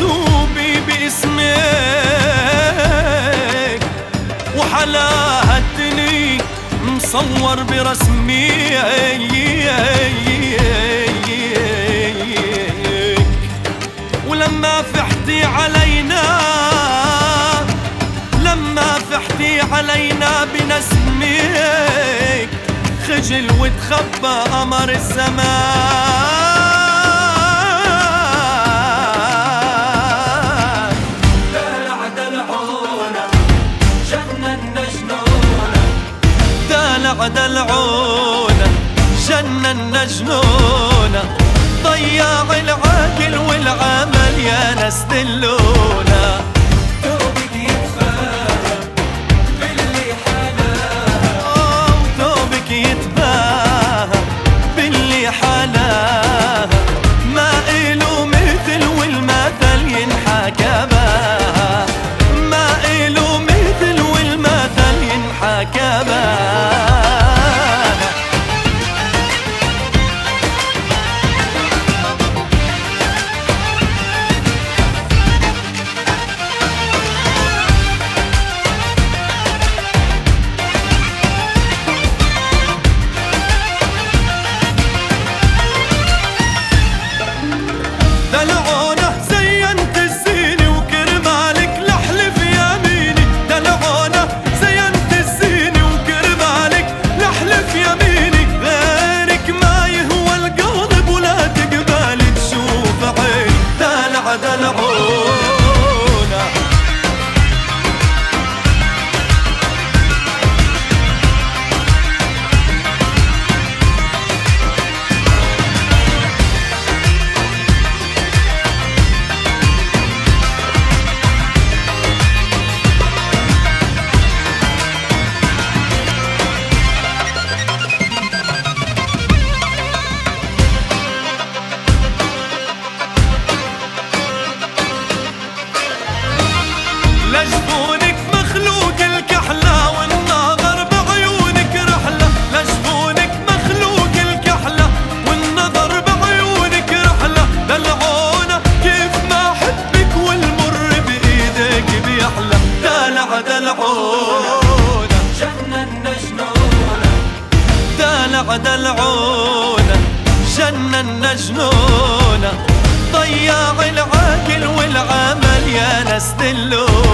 مذوبي باسمك وحلاها هالدني مصور برسمي. ولما فحتي علينا لما فحتي علينا بنسمك خجل وتخبى قمر الزمان دلعونا جننا جنونا بعد العونة جنة جنونة دلعد العونة جنة جنونة ضياع العاكل والعمل يا ناس دلونة